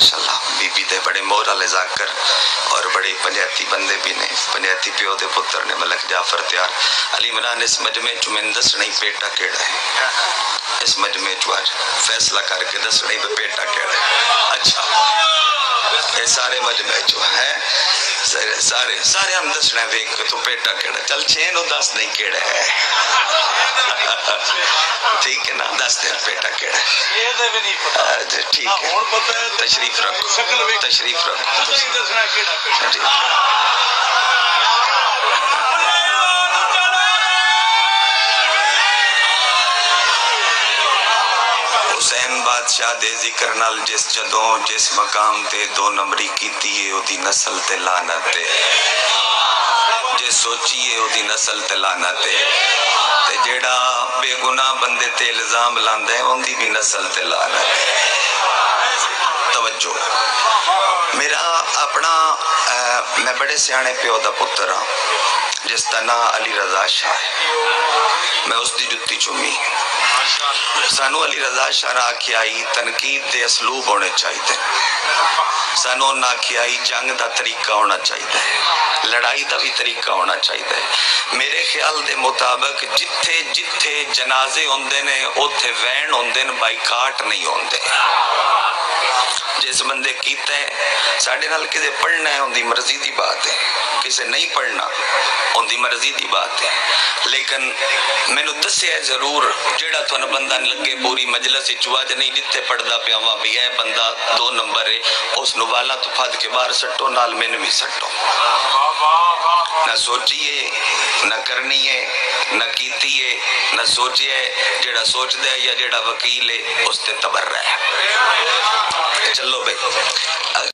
माशाल्लाह, बीबी दे बड़े मोहर आले जाकर और बड़े पंजायती बंदे भी ने पंजायती प्यो दे पुत्र ने मलक जाफ़र त्यार। अली इमरान, इस मजमे च मैं दस नहीं पेटा केड़ा है? इस मजमे च फैसला करके दस नहीं पेटा केड़ा है? अच्छा। ये सारे मजमे जो है सारे सारे सारे हम दसना वेख के तो पेटा केड़ा चल छे नो दस नहीं केड़ा है। ठीक है ना? दस दिन पेटा केड़ा ये तो भी नहीं पता ठीक है और पता है तशरीफ़ रखो। तशरीफ़ रखो। दसना केड़ा पेटा ਹੁਸੈਨ ਬਾਦਸ਼ਾਹ ਦੇ ਜ਼ਿਕਰ ਨਾਲ ਜਿਸ ਜਦੋਂ ਜਿਸ ਮਕਾਮ ਤੇ ਦੋ ਨੰਬਰੀ ਕੀਤੀ ਏ ਉਹਦੀ ਨਸਲ ਤੇ ਲਾਨਤ ਏ ਜੇ ਸੋਚੀਏ ਉਹਦੀ ਨਸਲ ਤੇ ਲਾਨਤ ਏ ਤੇ ਜਿਹੜਾ ਬੇਗੁਨਾਹ ਬੰਦੇ ਤੇ ਇਲਜ਼ਾਮ ਲਾਉਂਦਾ ਹੈ ਉਹਦੀ ਵੀ ਨਸਲ ਤੇ ਲਾਨਤ ਏ ਤਵੱਜੋ ਮੇਰਾ ਆਪਣਾ ਅਹ, ਮੈਂ ਬੜੇ ਸਿਆਣੇ ਪਿਓ ਦਾ ਪੁੱਤਰ ਹਾਂ ਜਿਸ ਦਾ ਨਾਂ ਅਲੀ ਰਜ਼ਾ ਸ਼ਾਹ ਹੈ ਮੈਂ ਉਸ ਦੀ ਜੁੱਤੀ ਚੁੰਮੀ ਸਾਨੂੰ ਅਲੀ ਰਜ਼ਾ ਸ਼ਾਹ ਨੇ ਆਖਿਆ ਹੀ ਤਨਕੀਦ ਦੇ ਅਸਲੂਬ ਹੋਣੇ ਚਾਹੀਦੇ ਸਾਨੂੰ ਉਹਨਾਂ ਆਖਿਆ ਹੀ ਜੰਗ ਦਾ ਤਰੀਕਾ ਹੋਣਾ ਚਾਹੀਦਾ ਹੈ ਲੜਾਈ ਦਾ ਵੀ ਤਰੀਕਾ ਹੋਣਾ ਚਾਹੀਦਾ ਹੈ ਮੇਰੇ ਖਿਆਲ ਦੇ ਮੁਤਾਬਕ ਜਿੱਥੇ ਜਿੱਥੇ ਜਨਾਜ਼ੇ ਹੁੰਦੇ ਨੇ ਉੱਥੇ ਵੈਣ ਹੁੰਦੇ ਨੇ ਬਾਈਕਾਟ ਨਹੀਂ ਹੁੰਦੇ जिस बंदे कीता है साढ़े नाल किसे पढ़ना है उनकी मर्ज़ी की बात है किसे नहीं पढ़ना उनकी मर्ज़ी की बात है लेकिन मैनू दसिया ज़रूर जेड़ा तुम बंदा लगे पूरी मजलस अज नहीं जिथे पढ़ता पिया वा भी यह बंदा दो नंबर है उस वाला तो फद के बाहर सट्टो नाल मैनू भी सट्टो न सोचिए न करनी है न कीती है न सोचिए जेड़ा सोचदा है या जेड़ा वकील है उस ते तबर्रा है चलो भाई एक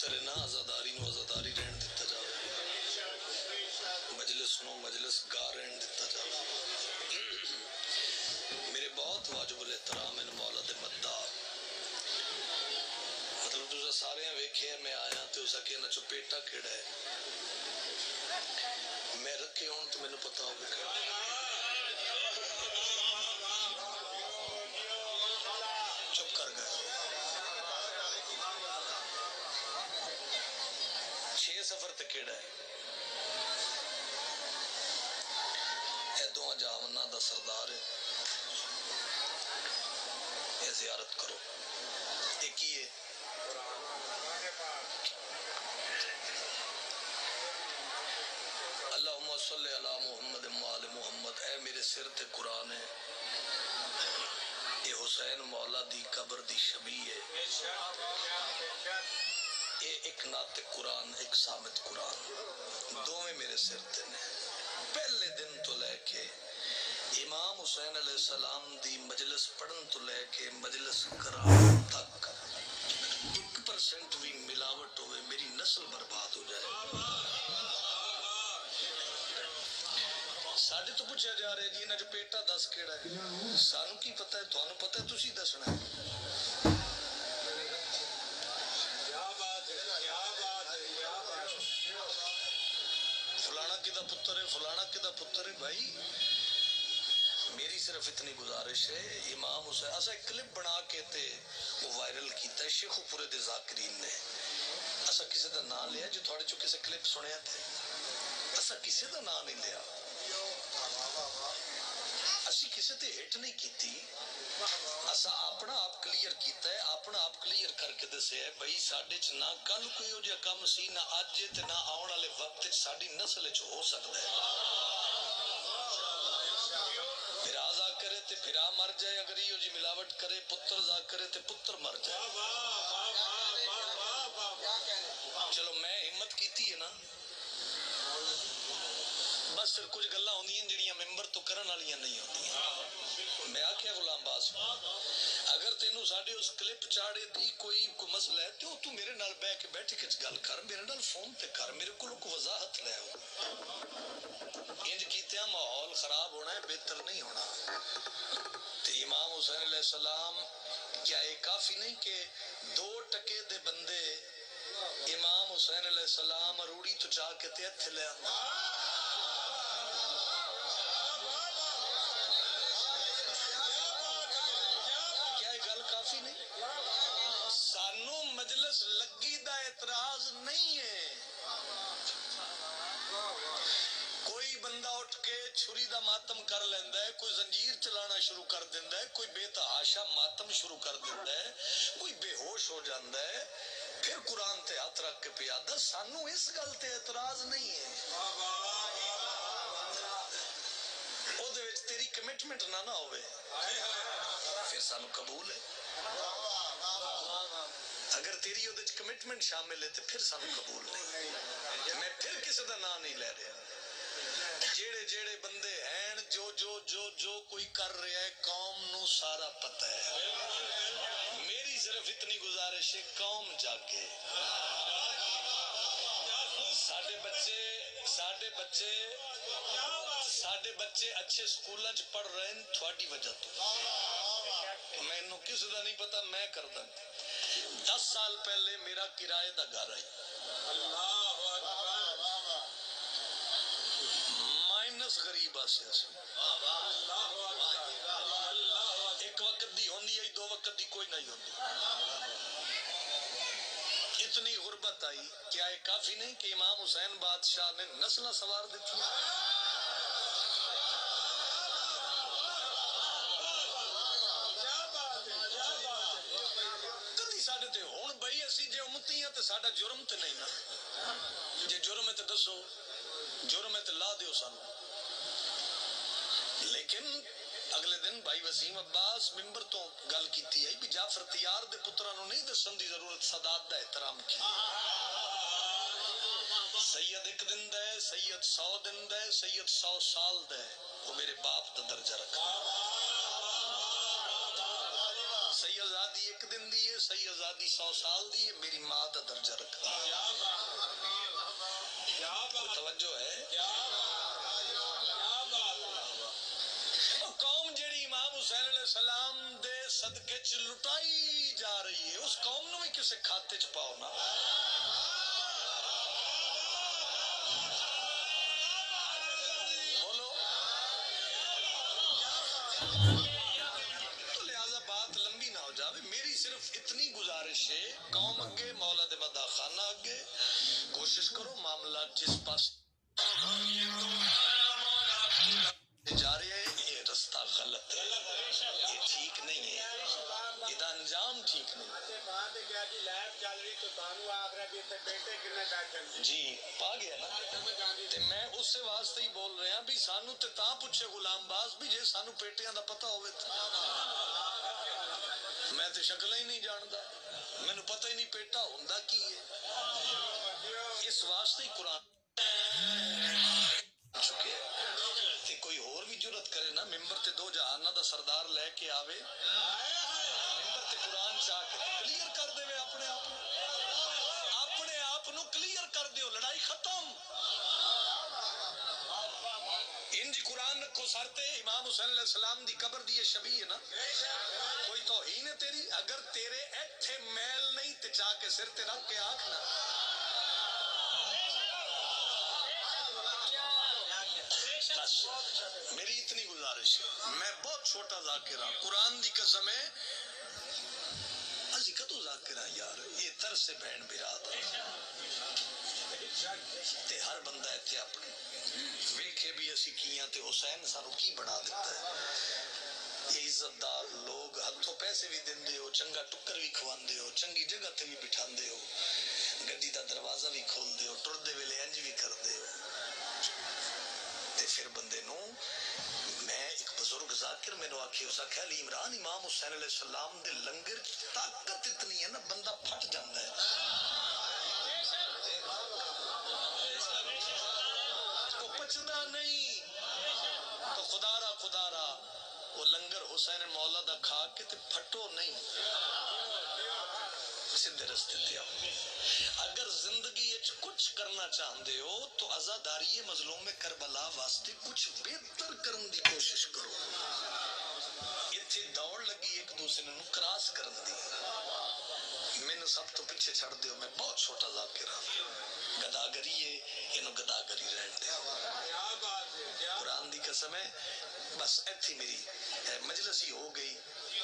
बेहतर है ना आजादारी आजादारी रहन दिता जाए मजलिस मजलिस गा रहन दिता जाए मेरे बहुत वाजिबुल एहतराम इन मौला दे मद्दा। मतलब तुसा सारे वेखे मैं आया ते उस ना चपेटा केड़ा है। मैं रखे हूँ तो मैंने पता होगा। छे सफर ते केड़ा है ਇਹ ਦੋਵਾਂ ਜਾਮਨਾਂ ਦਾ ਸਰਦਾਰ ਹੈ ਇਹ ਜ਼ਿਆਰਤ ਕਰੋ ਇਹ ਕੀ ਹੈ अल्लाहुम्मा सल्ली अला मुहम्मद माल मुहम्मद ए मेरे सिर ते कुरान है ये हुसैन मौला दी कब्र दी शबी है ये एक नात कुरान, एक सामत कुरान। दोवें मेरे सिर ते ने पहले दिन तो लैके इमाम हुसैन सलाम की मजलिस पढ़न तो लैके मजलिस करा तक एक परसेंट भी मिलावट हो मेरी नस्ल बर्बाद हो जाए। साढ़े तो पूछा जा रहा है जी इन्होंने पेटा दस केड़ा है। सानू की पता है थानू पता है तुम दसना है। भाई, मेरी सिर्फ़ इतनी गुजारिश है इमाम हुसैन असा एक क्लिप बना के ते वो वायरल किया शेखो के जाकरीन ने। असा किसी का ना लिया जो थोड़े चो अच्छा, किसी क्लिप सुने थे असा किसी का ना नहीं लिया। असी किसी ते हिट नहीं की असा अपना आप क्लियर किया है, अपना आप क्लियर करके दसिया है, भाई, साढ़े च ना कल कोई हो कम सी, ना अज ना आने वाले वक्त साड़ी नस्ल च हो सकता है। ਕਰੇ ਤੇ ਫਿਰ ਆ ਮਰ ਜਾਏ ਅਗਰ ਇਹੋ ਜੀ ਮਿਲਾਵਟ ਕਰੇ ਪੁੱਤਰ ਜਾ ਕਰੇ ਤੇ ਪੁੱਤਰ ਮਰ ਜਾਏ ਬਸ ਫਿਰ ਕੁਝ ਗੱਲਾਂ ਹੁੰਦੀਆਂ ਜਿਹੜੀਆਂ ਮੈਂਬਰ ਤੋਂ ਕਰਨ ਵਾਲੀਆਂ ਨਹੀਂ ਹੁੰਦੀਆਂ ਮੈਂ ਆਖਿਆ ਗੁਲਾਮ ਬਾਸ ਅਗਰ ਤੈਨੂੰ ਸਾਡੇ ਉਸ ਕਲਿੱਪ ਚਾੜੇ ਦੀ ਕੋਈ ਕੋਈ ਮਸਲਾ ਹੈ ਤੇ ਉਹ ਤੂੰ ਮੇਰੇ ਨਾਲ ਬਹਿ ਕੇ ਬੈਠ ਕੇ ਗੱਲ ਕਰ ਮੇਰੇ ਨਾਲ ਫੋਨ ਤੇ ਕਰ ਮੇਰੇ ਕੋਲ ਕੋਈ ਵਜ਼ਾਹਤ ਲੈ ਆਓ ਇੰਜ ਕੀਤਿਆਂ ਮਾਹੌਲ ਖਰਾਬ ਹੋਣਾ ਹੈ ਬਿਹਤਰ ਨਹੀਂ ਹੋਣਾ ਤੇ ਇਮਾਮ ਹੁਸੈਨ ਅਲੈਹ ਸਲਾਮ क्या ये काफी नहीं कि दो टके दे बंदे इमाम हुसैन अलैहि सलाम रूड़ी तो चाह के ते हथे ले आंदा लगी का एतराज़ नहीं है। कोई बंदा उठ के छुरी का मातम कर लेंदा है, कोई जंजीर चलाना शुरू कर है, कोई बेतहाशा मातम शुरू कर है, कोई बेहोश हो जाता है, फिर कुरान हथ रख के सानू इस गल एतराज़ नहीं है। तेरी कमिटमेंट ना ना फिर सानू कबूल है। ਕਬੂਲ ਹੈ ਅਗਰ ਤੇਰੀ ਉਹਦੇ ਚ ਕਮਿਟਮੈਂਟ ਸ਼ਾਮਿਲ ਹੈ ਤੇ ਫਿਰ ਸਾਨੂੰ ਕਬੂਲ ਨਹੀਂ ਮੈਂ ਫਿਰ ਕਿਸੇ ਦਾ ਨਾਂ ਨਹੀਂ ਲੈ ਰਿਹਾ ਜਿਹੜੇ ਜਿਹੜੇ ਬੰਦੇ ਹਨ ਜੋ ਜੋ ਜੋ ਜੋ ਕੋਈ ਕਰ ਰਿਹਾ ਹੈ ਕੌਮ ਨੂੰ ਸਾਰਾ ਪਤਾ ਹੈ ਮੇਰੀ ਸਿਰਫ ਇਤਨੀ ਗੁਜ਼ਾਰਿਸ਼ ਹੈ ਕੌਮ ਜਾਗੇ ਸਾਡੇ ਬੱਚੇ ਸਾਡੇ ਬੱਚੇ ਸਾਡੇ ਬੱਚੇ ਅੱਛੇ ਸਕੂਲਾਂ 'ਚ ਪੜ ਰਹੇ ਨੇ ਤੁਹਾਡੀ ਵਜ੍ਹਾ ਤੋਂ ਮੈਨੂੰ ਕਿਸੇ ਦਾ ਨਹੀਂ ਪਤਾ ਮੈਂ ਕਰਦਾ दस साल पहले मेरा किराए का घर है। माइनस गरीब एक वक्त की होंगी है दो वक्त की कोई नहीं होती इतनी गुर्बत आई क्या ये काफ़ी नहीं कि इमाम हुसैन बादशाह ने नस्ल सवार दी थी? मेरा जुर्म तो नहीं ना। जे जुर्म है तो दसो, जुर्म है तो ला दो सानू। लेकिन अगले दिन भाई वसीम अब्बास मिंबर तो गल की है, भी जाफ़र तियार दे पुत्रा नु नहीं दसन दी ज़रूरत, सदात दा एहतराम की। सैयद एक दिन द सैयद सौ दिन द सैयद सौ साल द वो मेरे बाप दा दर्जा रखा। सही आज़ादी एक दिन दी है सही आज़ादी सौ साल दी है मेरी माँ का दर्जा रखा तो है? कौम जेडी इमाम हुसैन सलाम दे सदके च लुटाई जा रही है उस कौम भी किसी खाते च पाओ ना। इतनी गुजारिश है कौम अगे मौला दे मदा खाना अगे कोशिश करो मामला जिस पास जा रहे हैं ये रास्ता गलत है ये ठीक नहीं है ਇਹਦਾ ਅੰਜਾਮ ਠੀਕ ਨਹੀਂ ਬਾਅਦ ਗਿਆ ਜੀ ਲੈਬ ਚੱਲ ਰਹੀ ਤਾਂ ਤੁਹਾਨੂੰ ਆਖ ਰਿਹਾ ਵੀ ਇੱਥੇ ਬੈਠੇ ਕਿੰਨੇ ਬੈਠਣ ਜੀ ਪਾ ਗਿਆ ਨਾ ਤੇ ਮੈਂ ਉਸੇ ਵਾਸਤੇ ਹੀ ਬੋਲ ਰਿਹਾ ਵੀ ਸਾਨੂੰ ਤੇ ਤਾਂ ਪੁੱਛੇ ਗੁਲਾਮ ਬਾਜ਼ ਵੀ ਜੇ ਸਾਨੂੰ ਪੇਟਿਆਂ ਦਾ ਪਤਾ ਹੋਵੇ ਤਾਂ ਮੈਂ ਤੇ ਸ਼ਕਲਾਂ ਹੀ ਨਹੀਂ ਜਾਣਦਾ ਮੈਨੂੰ ਪਤਾ ਹੀ ਨਹੀਂ ਪੇਟਾ ਹੁੰਦਾ ਕੀ ਹੈ ਇਸ ਵਾਸਤੇ ਹੀ ਕੁਰਾਨ ਚੁੱਕੇ ਤੇ ਕੋਈ ਹੋਰ ਵੀ ਜੁਰਤ ਕਰੇ ਨਾ ਮਿੰਬਰ ਤੇ ਦੋ ਜਹਾਨਾਂ ਦਾ ਸਰਦਾਰ ਲੈ ਕੇ ਆਵੇ ਮਿੰਬਰ ਤੇ ਕੁਰਾਨ ਚਾ ਕੇ सर इमाम हुसैन सलाम दी कब्र दी शबी है ना। कोई तोहीन है तेरी? अगर तेरे इथे मैल नहीं ते जाके सिर ते रख के आख ना। मेरी इतनी गुजारिश है। मैं बहुत छोटा जाकिर कुरान दी कसम है अजी कदू जाकिर यार? ये तरस बहन बिरादर। ਤੇ ਹਰ ਬੰਦਾ ਇੱਥੇ ਆਪਣੇ ਵੇਖੇ ਵੀ ਅਸੀਂ ਕੀਆਂ ਤੇ ਹੁਸੈਨ ਸਾਨੂੰ ਕੀ ਬਣਾ ਦਿੱਤਾ ਹੈ ਇਹ ਇੱਜ਼ਤਦਾਰ ਲੋਕ ਹੱਥੋਂ ਪੈਸੇ ਵੀ ਦਿੰਦੇ ਹੋ ਚੰਗਾ ਟੁੱਕਰ ਵੀ ਖਵਾਉਂਦੇ ਹੋ ਚੰਗੀ ਜਗ੍ਹਾ ਤੇ ਵੀ ਬਿਠਾਉਂਦੇ ਹੋ ਗੱਡੀ ਦਾ ਦਰਵਾਜ਼ਾ ਵੀ ਖੋਲਦੇ ਹੋ ਟੁਰਦੇ ਵੇਲੇ ਇੰਜ ਵੀ ਕਰਦੇ ਹੋ ਤੇ ਫਿਰ ਬੰਦੇ ਨੂੰ ਮੈਂ ਇੱਕ ਬਜ਼ੁਰਗ ਜ਼ਾਕਿਰ ਮੈਨੂੰ ਆਖੀ ਉਸ ਆਖਿਆ ਅਲੀ ਇਮਰਾਨ ਇਮਾਮ ਹੁਸੈਨ ਅਲੈਹ ਸਲਾਮ ਦੇ ਲੰਗਰ ਚ ਤਾਕਤ ਇਤਨੀ ਹੈ ਨਾ ਬੰਦਾ ਫਟ ਜਾਂਦਾ ਹੈ बचना नहीं। तो खुदारा खुदारा, वो लंगर हुसैन मौला दा खा के ते फटो नहीं। सीधे रस्ते अगर ज़िंदगी कुछ करना चाहते हो तो आजादारी मजलूम में करबला वास्ते कुछ बेहतर करने की कोशिश करो। इतने दौड़ लगी एक दूसरे ने क्रॉस करने की मैंने सब तो पीछे छड़ दियो, मैं बहुत छोटा जाके रहा। है बस ऐसी मेरी मजलस ही हो गई,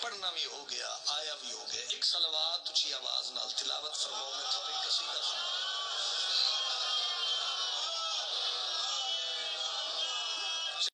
पढ़ना भी हो गया, आया भी हो गया। एक सलवार तुझी आवाज़ नाल तिलावत फरमाओ, मैं थोड़ी कसीदा सुना